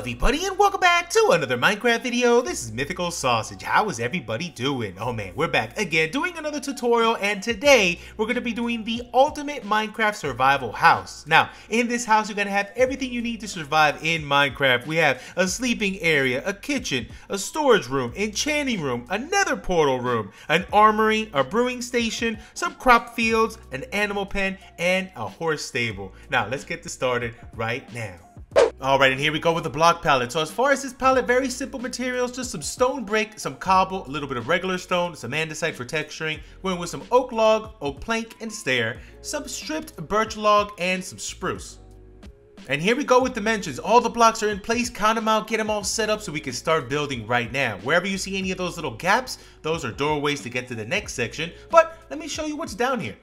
everybody and welcome back to another Minecraft video. This is Mythical Sausage. How is everybody doing? Oh man, we're back again doing another tutorial and today we're going to be doing the ultimate Minecraft survival house. Now, in this house you're going to have everything you need to survive in Minecraft. We have a sleeping area, a kitchen, a storage room, enchanting room, a nether portal room, an armory, a brewing station, some crop fields, an animal pen, and a horse stable. Now, let's get this started right now. Alright, and here we go with the block palette. So as far as this palette, very simple materials, just some stone brick, some cobble, a little bit of regular stone, some andesite for texturing, going with some oak log, oak plank, and stair, some stripped birch log, and some spruce. And here we go with dimensions. All the blocks are in place, count them out, get them all set up so we can start building right now. Wherever you see any of those little gaps, those are doorways to get to the next section. But let me show you what's down here.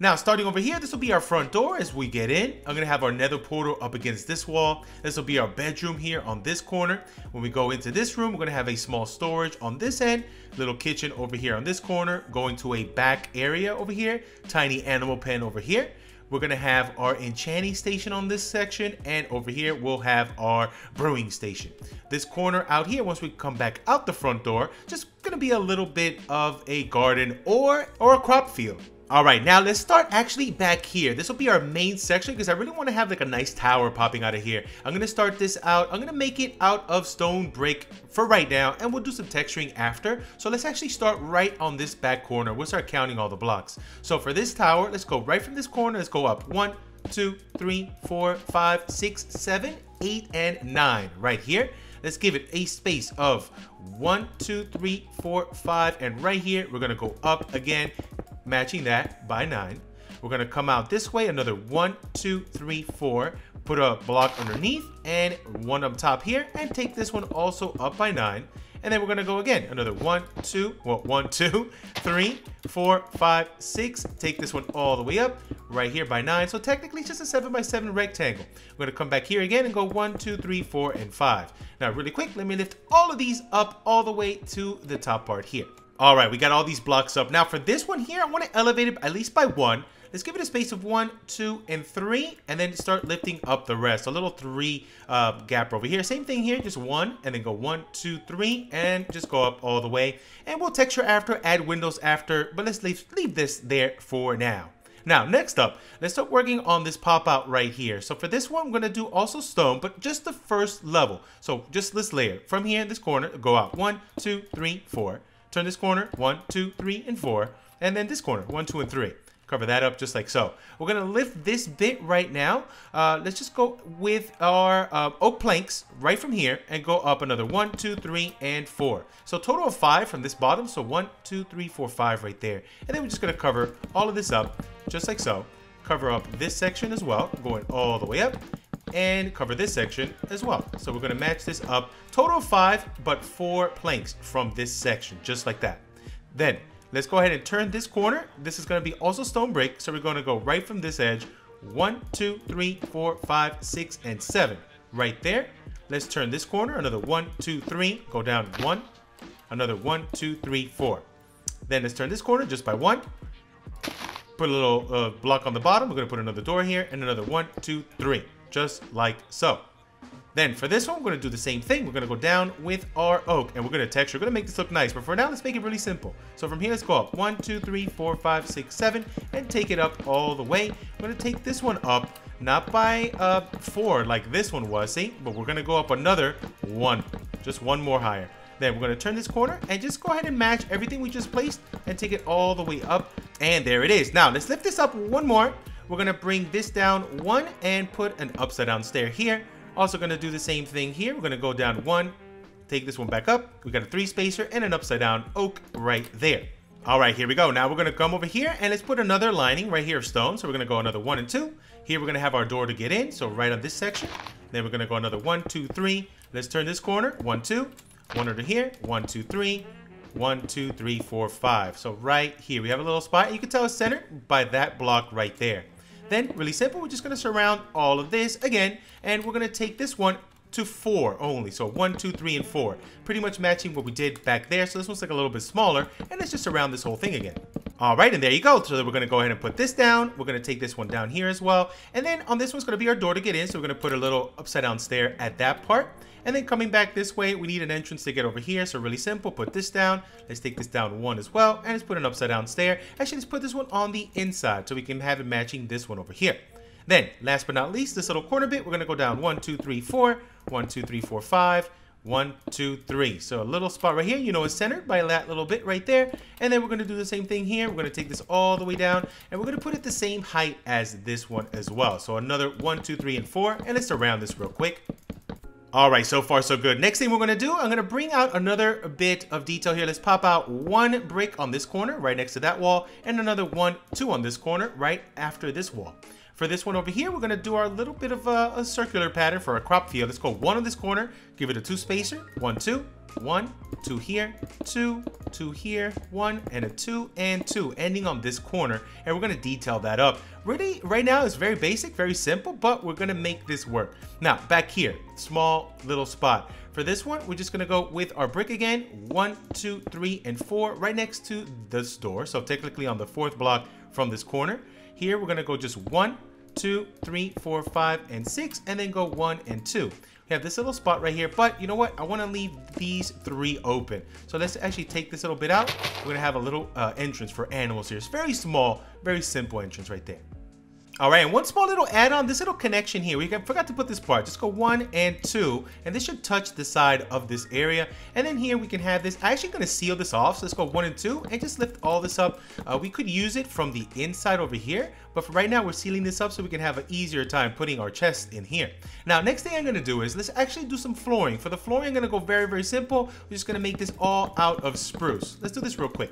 Now, starting over here, this will be our front door as we get in. I'm gonna have our nether portal up against this wall. This will be our bedroom here on this corner. When we go into this room, we're gonna have a small storage on this end, little kitchen over here on this corner, going to a back area over here, tiny animal pen over here. We're gonna have our enchanting station on this section, and over here we'll have our brewing station. This corner out here, once we come back out the front door, just gonna be a little bit of a garden or, or a crop field. All right, now let's start actually back here. This will be our main section because I really want to have like a nice tower popping out of here. I'm going to start this out. I'm going to make it out of stone brick for right now and we'll do some texturing after. So let's actually start right on this back corner. We'll start counting all the blocks. So for this tower, let's go right from this corner. Let's go up one, two, three, four, five, six, seven, eight, and nine right here. Let's give it a space of one, two, three, four, five, and right here, we're gonna go up again matching that by nine. We're gonna come out this way, another one, two, three, four, put a block underneath and one up top here and take this one also up by nine. And then we're gonna go again, another one, two, well, one, two, three, four, five, six. Take this one all the way up, right here by nine. So technically it's just a seven by seven rectangle. We're gonna come back here again and go one, two, three, four, and five. Now really quick, let me lift all of these up all the way to the top part here. All right, we got all these blocks up. Now for this one here, I want to elevate it at least by one. Let's give it a space of one, two, and three, and then start lifting up the rest. A little three uh, gap over here. Same thing here, just one, and then go one, two, three, and just go up all the way. And we'll texture after, add windows after, but let's leave, leave this there for now. Now, next up, let's start working on this pop out right here. So for this one, I'm gonna do also stone, but just the first level. So just this layer. From here in this corner, go out one, two, three, four. Turn this corner, one, two, three, and four. And then this corner, one, two, and three. Cover that up just like so. We're gonna lift this bit right now. Uh, let's just go with our uh, oak planks right from here and go up another one, two, three, and four. So total of five from this bottom. So one, two, three, four, five right there. And then we're just gonna cover all of this up just like so. Cover up this section as well, going all the way up and cover this section as well. So we're gonna match this up. Total of five, but four planks from this section, just like that. Then let's go ahead and turn this corner. This is gonna be also stone brick. So we're gonna go right from this edge. One, two, three, four, five, six, and seven. Right there. Let's turn this corner. Another one, two, three. Go down one. Another one, two, three, four. Then let's turn this corner just by one. Put a little uh, block on the bottom. We're gonna put another door here and another one, two, three just like so. Then for this one, we're going to do the same thing. We're going to go down with our oak and we're going to texture. We're going to make this look nice. But for now, let's make it really simple. So from here, let's go up. One, two, three, four, five, six, seven, and take it up all the way. We're going to take this one up, not by uh, four like this one was, see? But we're going to go up another one, just one more higher. Then we're going to turn this corner and just go ahead and match everything we just placed and take it all the way up. And there it is. Now, let's lift this up one more. We're gonna bring this down one and put an upside down stair here. Also gonna do the same thing here. We're gonna go down one, take this one back up. We got a three spacer and an upside down oak right there. All right, here we go. Now we're gonna come over here and let's put another lining right here of stone. So we're gonna go another one and two. Here we're gonna have our door to get in. So right on this section. Then we're gonna go another one, two, three. Let's turn this corner. One, two. One over here. One, two, three. One, two, three, four, five. So right here, we have a little spot. You can tell it's centered by that block right there. Then, really simple, we're just going to surround all of this again, and we're going to take this one to four only. So one, two, three, and four. Pretty much matching what we did back there. So this one's like a little bit smaller, and let's just surround this whole thing again. All right, and there you go. So we're gonna go ahead and put this down. We're gonna take this one down here as well. And then on this one's gonna be our door to get in. So we're gonna put a little upside down stair at that part. And then coming back this way, we need an entrance to get over here. So really simple, put this down. Let's take this down one as well. And let's put an upside down stair. Actually, let's put this one on the inside so we can have it matching this one over here. Then, last but not least, this little corner bit, we're gonna go down one, two, three, four, one, two, three, four, five, one, two, three. So a little spot right here, you know, is centered by that little bit right there. And then we're to do the same thing here. We're to take this all the way down and we're to put it the same height as this one as well. So another one, two, three, and four. And let's surround this real quick. All right, so far so good. Next thing we're gonna do, I'm gonna bring out another bit of detail here. Let's pop out one brick on this corner, right next to that wall, and another one, two on this corner, right after this wall. For this one over here, we're gonna do our little bit of a, a circular pattern for a crop field. Let's go one on this corner, give it a two spacer, one, two, one, two here, two, two here, one, and a two, and two, ending on this corner. And we're gonna detail that up. Really, right now, it's very basic, very simple, but we're gonna make this work. Now, back here, small little spot. For this one, we're just gonna go with our brick again, one, two, three, and four, right next to this door. So technically on the fourth block from this corner. Here, we're gonna go just one, two, three, four, five, and six, and then go one and two. We have this little spot right here, but you know what? I wanna leave these three open. So let's actually take this little bit out. We're gonna have a little uh, entrance for animals here. It's very small, very simple entrance right there. All right, and one small little add-on, this little connection here, we forgot to put this part. Just go one and two, and this should touch the side of this area. And then here we can have this, I'm actually gonna seal this off. So let's go one and two, and just lift all this up. Uh, we could use it from the inside over here, but for right now, we're sealing this up so we can have an easier time putting our chest in here. Now, next thing I'm gonna do is, let's actually do some flooring. For the flooring, I'm gonna go very, very simple. We're just gonna make this all out of spruce. Let's do this real quick.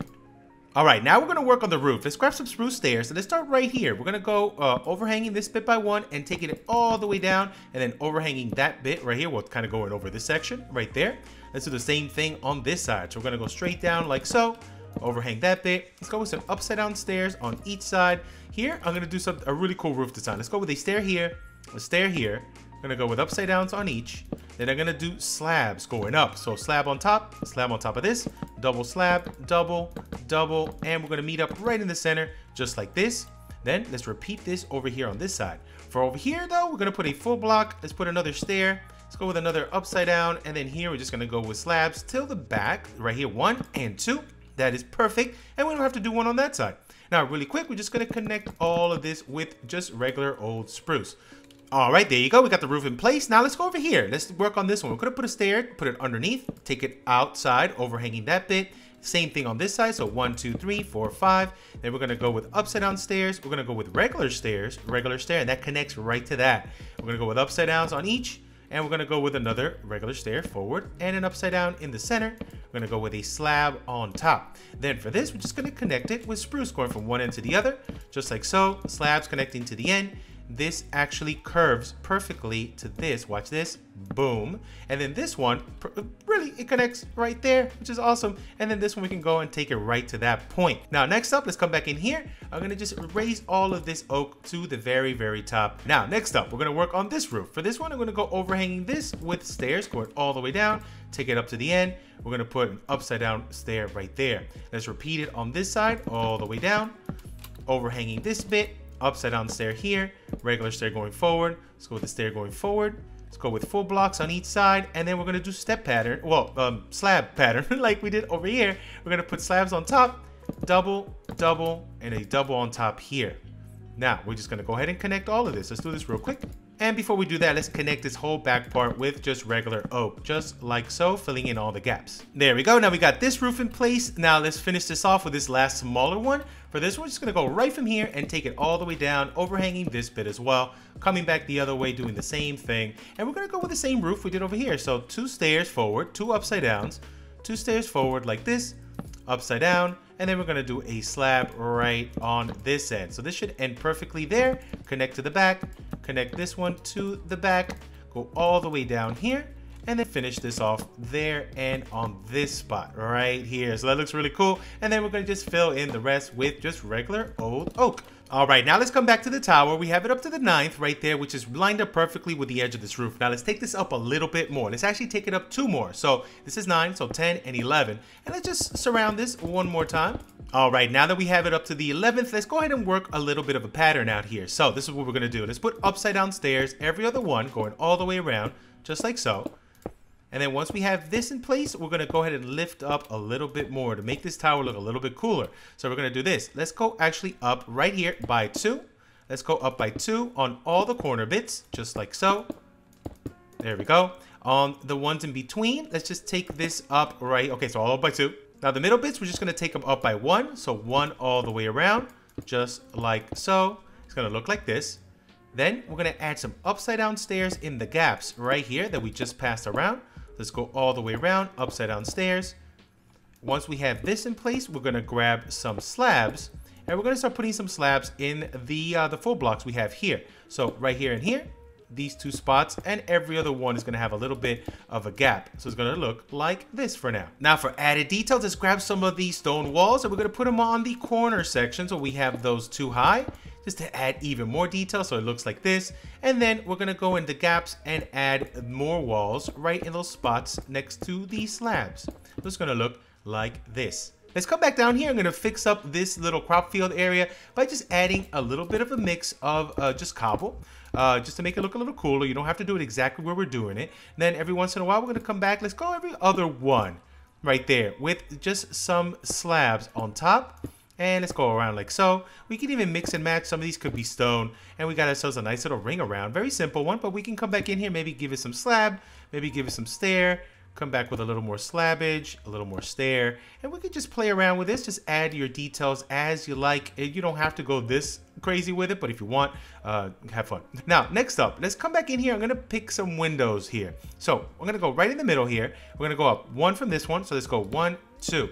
All right, now we're gonna work on the roof. Let's grab some spruce stairs. So let's start right here. We're gonna go uh, overhanging this bit by one and taking it all the way down and then overhanging that bit right here. We're kind of going over this section right there. Let's do the same thing on this side. So we're gonna go straight down like so, overhang that bit. Let's go with some upside down stairs on each side. Here, I'm gonna do some a really cool roof design. Let's go with a stair here, a stair here. I'm gonna go with upside downs on each. Then I'm gonna do slabs going up. So slab on top, slab on top of this, double slab, double, double, and we're gonna meet up right in the center, just like this. Then let's repeat this over here on this side. For over here though, we're gonna put a full block. Let's put another stair. Let's go with another upside down. And then here, we're just gonna go with slabs till the back, right here, one and two. That is perfect. And we don't have to do one on that side. Now, really quick, we're just gonna connect all of this with just regular old spruce. All right, there you go. We got the roof in place. Now let's go over here. Let's work on this one. We're gonna put a stair, put it underneath, take it outside, overhanging that bit. Same thing on this side. So one, two, three, four, five. Then we're gonna go with upside down stairs. We're gonna go with regular stairs, regular stair, and that connects right to that. We're gonna go with upside downs on each. And we're gonna go with another regular stair forward and an upside down in the center. We're gonna go with a slab on top. Then for this, we're just gonna connect it with spruce going from one end to the other, just like so. Slabs connecting to the end this actually curves perfectly to this. Watch this, boom. And then this one, really, it connects right there, which is awesome. And then this one, we can go and take it right to that point. Now, next up, let's come back in here. I'm gonna just raise all of this oak to the very, very top. Now, next up, we're gonna work on this roof. For this one, I'm gonna go overhanging this with stairs going all the way down, take it up to the end. We're gonna put an upside down stair right there. Let's repeat it on this side, all the way down, overhanging this bit, upside down stair here, regular stair going forward. Let's go with the stair going forward. Let's go with full blocks on each side, and then we're gonna do step pattern, well, um, slab pattern, like we did over here. We're gonna put slabs on top, double, double, and a double on top here. Now, we're just gonna go ahead and connect all of this. Let's do this real quick. And before we do that, let's connect this whole back part with just regular oak, just like so, filling in all the gaps. There we go, now we got this roof in place. Now let's finish this off with this last smaller one. For this one, we're just gonna go right from here and take it all the way down, overhanging this bit as well, coming back the other way, doing the same thing. And we're gonna go with the same roof we did over here. So two stairs forward, two upside downs, two stairs forward like this, upside down, and then we're gonna do a slab right on this end. So this should end perfectly there, connect to the back, connect this one to the back, go all the way down here, and then finish this off there and on this spot right here. So that looks really cool. And then we're gonna just fill in the rest with just regular old oak. All right, now let's come back to the tower. We have it up to the ninth right there, which is lined up perfectly with the edge of this roof. Now let's take this up a little bit more. Let's actually take it up two more. So this is nine, so 10 and 11. And let's just surround this one more time. All right, now that we have it up to the 11th, let's go ahead and work a little bit of a pattern out here. So this is what we're gonna do. Let's put upside down stairs, every other one going all the way around, just like so. And then once we have this in place, we're gonna go ahead and lift up a little bit more to make this tower look a little bit cooler. So we're gonna do this. Let's go actually up right here by two. Let's go up by two on all the corner bits, just like so. There we go. On the ones in between, let's just take this up right. Okay, so all up by two. Now the middle bits, we're just gonna take them up by one. So one all the way around, just like so. It's gonna look like this. Then we're gonna add some upside down stairs in the gaps right here that we just passed around. Let's go all the way around, upside down stairs. Once we have this in place, we're gonna grab some slabs and we're gonna start putting some slabs in the uh, the full blocks we have here. So right here and here, these two spots, and every other one is gonna have a little bit of a gap. So it's gonna look like this for now. Now for added details, let's grab some of these stone walls and we're gonna put them on the corner section so we have those two high just to add even more detail so it looks like this. And then we're gonna go in the gaps and add more walls right in those spots next to the slabs. So it's gonna look like this. Let's come back down here. I'm gonna fix up this little crop field area by just adding a little bit of a mix of uh, just cobble. Uh, just to make it look a little cooler. You don't have to do it exactly where we're doing it. And then every once in a while, we're gonna come back. Let's go every other one right there with just some slabs on top and let's go around like so. We can even mix and match. Some of these could be stone. And we got ourselves a nice little ring around. Very simple one, but we can come back in here, maybe give it some slab, maybe give it some stair, come back with a little more slabbage, a little more stair, and we could just play around with this. Just add your details as you like. You don't have to go this crazy with it, but if you want, uh, have fun. Now, next up, let's come back in here. I'm gonna pick some windows here. So I'm gonna go right in the middle here. We're gonna go up one from this one. So let's go one, two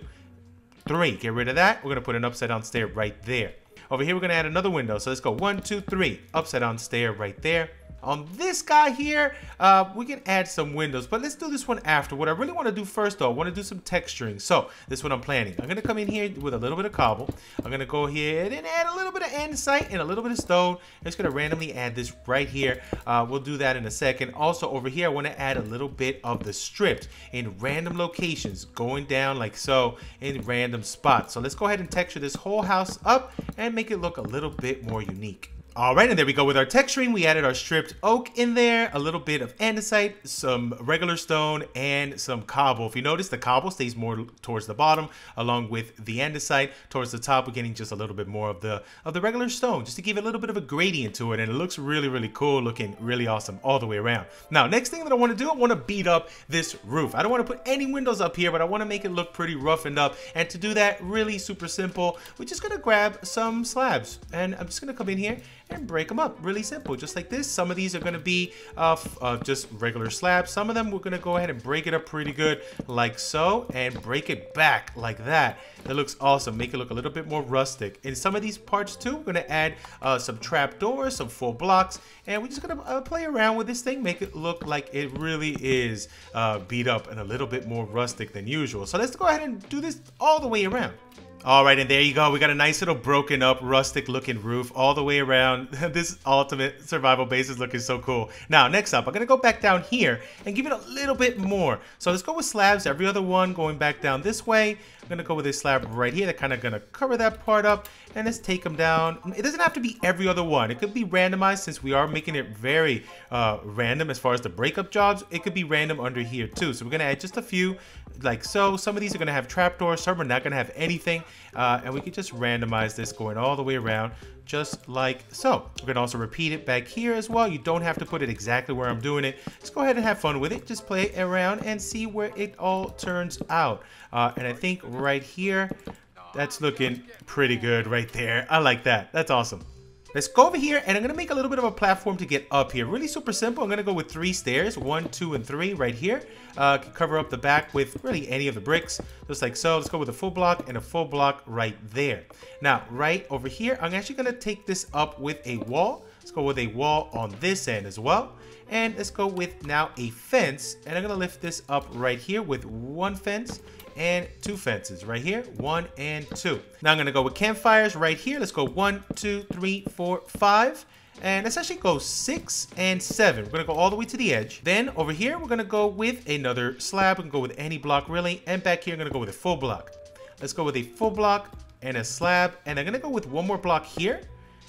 three. Get rid of that. We're going to put an upside down stair right there. Over here, we're going to add another window. So let's go one, two, three. Upside down stair right there. On this guy here, uh, we can add some windows, but let's do this one after. What I really want to do first, though, I want to do some texturing. So this is what I'm planning. I'm going to come in here with a little bit of cobble. I'm going to go ahead and add a little bit of andesite and a little bit of stone. I'm just going to randomly add this right here. Uh, we'll do that in a second. Also, over here, I want to add a little bit of the stripped in random locations, going down like so in random spots. So let's go ahead and texture this whole house up and make it look a little bit more unique. All right, and there we go with our texturing. We added our stripped oak in there, a little bit of andesite, some regular stone, and some cobble. If you notice, the cobble stays more towards the bottom, along with the andesite. Towards the top, we're getting just a little bit more of the of the regular stone, just to give a little bit of a gradient to it, and it looks really, really cool, looking really awesome all the way around. Now, next thing that I want to do, I want to beat up this roof. I don't want to put any windows up here, but I want to make it look pretty roughened up, and to do that, really super simple. We're just gonna grab some slabs, and I'm just gonna come in here and break them up. Really simple, just like this. Some of these are gonna be uh, uh, just regular slabs. Some of them we're gonna go ahead and break it up pretty good like so and break it back like that. That looks awesome. Make it look a little bit more rustic. In some of these parts too, we're gonna add uh, some trap doors, some full blocks, and we're just gonna uh, play around with this thing, make it look like it really is uh, beat up and a little bit more rustic than usual. So let's go ahead and do this all the way around. All right, and there you go. We got a nice little broken up, rustic looking roof all the way around. this ultimate survival base is looking so cool. Now, next up, I'm gonna go back down here and give it a little bit more. So let's go with slabs, every other one going back down this way. I'm gonna go with this slab right here that kind of gonna cover that part up and let's take them down. It doesn't have to be every other one. It could be randomized since we are making it very uh, random as far as the breakup jobs. It could be random under here too. So we're gonna add just a few like so. Some of these are gonna have trapdoors, some are not gonna have anything. Uh, and we can just randomize this going all the way around just like so. We're gonna also repeat it back here as well. You don't have to put it exactly where I'm doing it. Just go ahead and have fun with it. Just play around and see where it all turns out. Uh, and I think right here, that's looking pretty good right there. I like that. That's awesome. Let's go over here and I'm gonna make a little bit of a platform to get up here. Really super simple. I'm gonna go with three stairs, one, two, and three right here. Uh, cover up the back with really any of the bricks, just like so. Let's go with a full block and a full block right there. Now, right over here, I'm actually gonna take this up with a wall. Let's go with a wall on this end as well. And let's go with now a fence. And I'm gonna lift this up right here with one fence and two fences right here. One and two. Now I'm gonna go with campfires right here. Let's go one, two, three, four, five. And let's actually go six and seven. We're gonna go all the way to the edge. Then over here, we're gonna go with another slab. We can go with any block really. And back here, I'm gonna go with a full block. Let's go with a full block and a slab. And I'm gonna go with one more block here.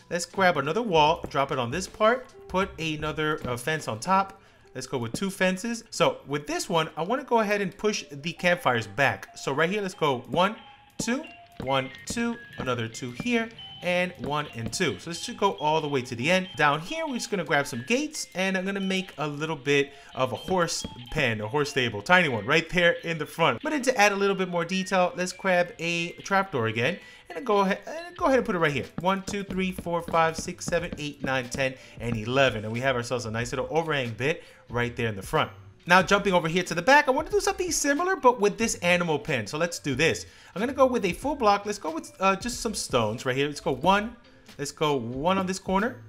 Let's grab another wall, drop it on this part, put another uh, fence on top. Let's go with two fences. So with this one, I want to go ahead and push the campfires back. So right here, let's go one, two, one, two, another two here, and one and two. So this should go all the way to the end. Down here, we're just gonna grab some gates and I'm gonna make a little bit of a horse pen, a horse stable, tiny one right there in the front. But then to add a little bit more detail, let's grab a trapdoor again and go ahead and go ahead and put it right here. One, two, three, four, five, six, seven, eight, nine, 10, and 11. And we have ourselves a nice little overhang bit right there in the front. Now jumping over here to the back, I want to do something similar, but with this animal pen. So let's do this. I'm going to go with a full block. Let's go with uh, just some stones right here. Let's go one. Let's go one on this corner.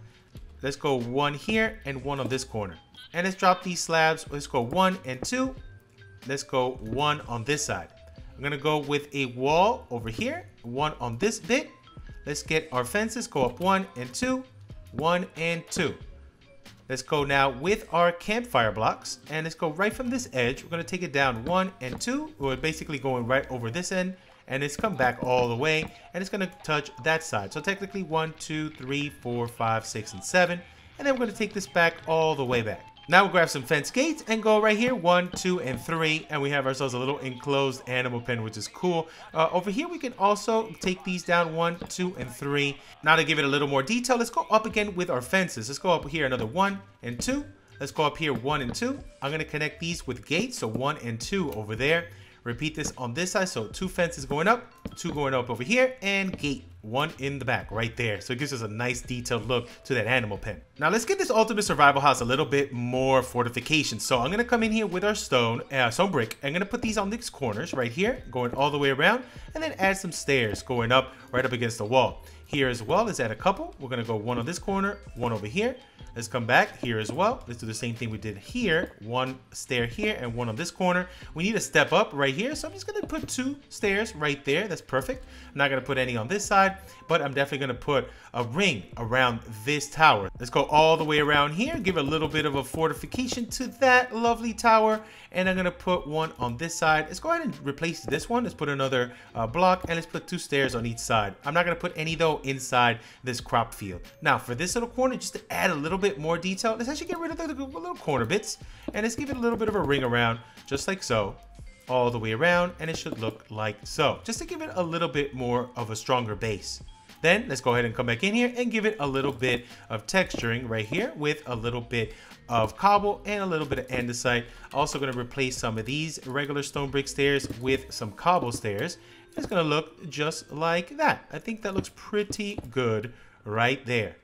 Let's go one here and one on this corner. And let's drop these slabs. Let's go one and two. Let's go one on this side. I'm going to go with a wall over here. One on this bit. Let's get our fences. Go up one and two. One and two. Let's go now with our campfire blocks and let's go right from this edge. We're going to take it down one and two. We're basically going right over this end and it's come back all the way and it's going to touch that side. So technically one, two, three, four, five, six, and seven. And then we're going to take this back all the way back. Now we'll grab some fence gates and go right here, one, two, and three, and we have ourselves a little enclosed animal pen, which is cool. Uh, over here, we can also take these down, one, two, and three. Now to give it a little more detail, let's go up again with our fences. Let's go up here, another one and two. Let's go up here, one and two. I'm gonna connect these with gates, so one and two over there. Repeat this on this side. So two fences going up, two going up over here, and gate one in the back right there. So it gives us a nice detailed look to that animal pen. Now let's get this ultimate survival house a little bit more fortification. So I'm gonna come in here with our stone, uh, stone brick. I'm gonna put these on these corners right here, going all the way around, and then add some stairs going up right up against the wall. Here as well, let's add a couple. We're gonna go one on this corner, one over here, Let's come back here as well. Let's do the same thing we did here. One stair here and one on this corner. We need a step up right here. So I'm just going to put two stairs right there. That's perfect. I'm not going to put any on this side, but I'm definitely going to put a ring around this tower. Let's go all the way around here. Give a little bit of a fortification to that lovely tower. And I'm going to put one on this side. Let's go ahead and replace this one. Let's put another uh, block and let's put two stairs on each side. I'm not going to put any though inside this crop field. Now for this little corner, just to add a little bit more detail, let's actually get rid of the, the little corner bits and let's give it a little bit of a ring around, just like so, all the way around, and it should look like so, just to give it a little bit more of a stronger base. Then let's go ahead and come back in here and give it a little bit of texturing right here with a little bit of cobble and a little bit of andesite. Also going to replace some of these regular stone brick stairs with some cobble stairs. It's going to look just like that. I think that looks pretty good right there.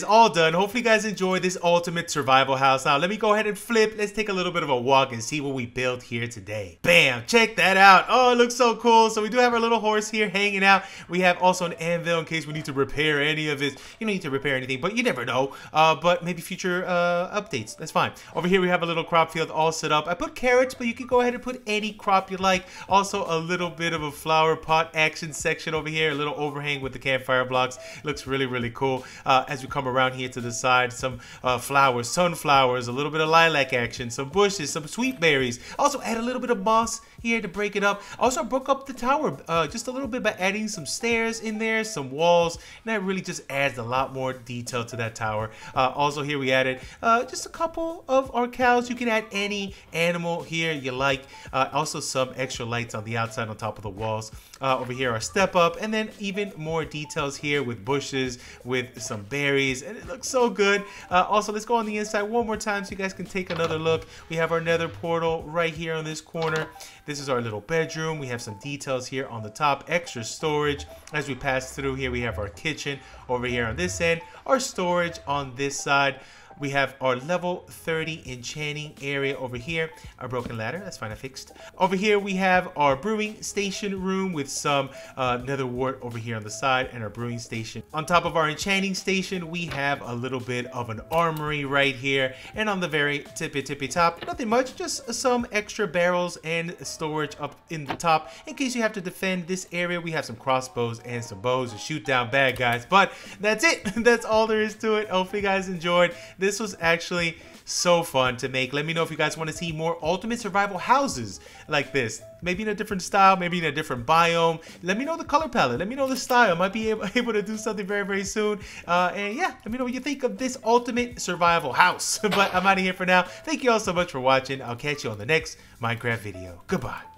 Is, all done. Hopefully you guys enjoyed this ultimate survival house. Now, let me go ahead and flip. Let's take a little bit of a walk and see what we built here today. Bam, check that out. Oh, it looks so cool. So we do have our little horse here hanging out. We have also an anvil in case we need to repair any of it. You don't need to repair anything, but you never know. Uh, but maybe future uh, updates, that's fine. Over here we have a little crop field all set up. I put carrots, but you can go ahead and put any crop you like. Also a little bit of a flower pot action section over here. A little overhang with the campfire blocks. Looks really, really cool uh, as we come around here to the side. Some uh, flowers, sunflowers, a little bit of lilac action, some bushes, some sweet berries. Also add a little bit of moss here to break it up. Also broke up the tower uh, just a little bit by adding some stairs in there, some walls, and that really just adds a lot more detail to that tower. Uh, also here we added uh, just a couple of our cows. You can add any animal here you like. Uh, also some extra lights on the outside on top of the walls. over here our step up and then even more details here with bushes, with some berries, and it looks so good. Uh, also, let's go on the inside one more time so you guys can take another look. We have our nether portal right here on this corner. This is our little bedroom. We have some details here on the top, extra storage. As we pass through here, we have our kitchen over here on this end, our storage on this side. We have our level 30 enchanting area over here. Our broken ladder, that's fine, I fixed. Over here we have our brewing station room with some uh, nether wart over here on the side and our brewing station. On top of our enchanting station, we have a little bit of an armory right here. And on the very tippy tippy top, nothing much, just some extra barrels and storage up in the top. In case you have to defend this area, we have some crossbows and some bows to shoot down bad guys. But that's it. that's all there is to it. Hopefully you guys enjoyed this this was actually so fun to make. Let me know if you guys want to see more ultimate survival houses like this. Maybe in a different style, maybe in a different biome. Let me know the color palette. Let me know the style. I might be able, able to do something very, very soon. Uh, and yeah, let me know what you think of this ultimate survival house. but I'm out of here for now. Thank you all so much for watching. I'll catch you on the next Minecraft video. Goodbye.